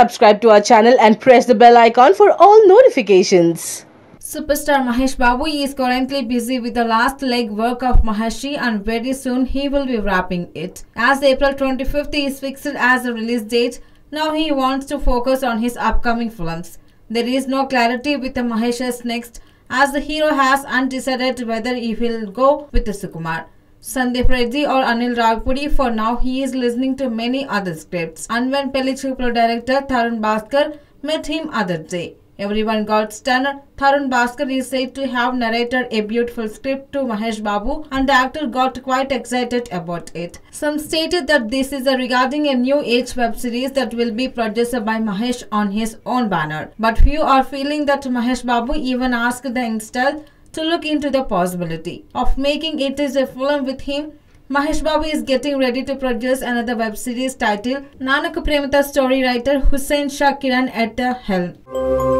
subscribe to our channel and press the bell icon for all notifications. Superstar Mahesh Babu is currently busy with the last leg work of Maharshi and very soon he will be wrapping it. As April 25th is fixed as the release date, now he wants to focus on his upcoming films. There is no clarity with the Mahesh's next as the hero has undecided whether he will go with the Sukumar. Sandeep Reddy or Anil Ravipudi for now he is listening to many other scripts and when Pelli Choopulu director Tarun Bhaskar met him other day. Everyone got stunned. Tarun Bhaskar is said to have narrated a beautiful script to Mahesh Babu and the actor got quite excited about it. Some stated that this is a regarding a new age web series that will be produced by Mahesh on his own banner. But few are feeling that Mahesh Babu even asked the youngster to look into the possibility of making it as a film with him Mahesh Babu is getting ready to produce another web series titled Nannaku Prematho story writer Hussain Sha Kiran at the helm.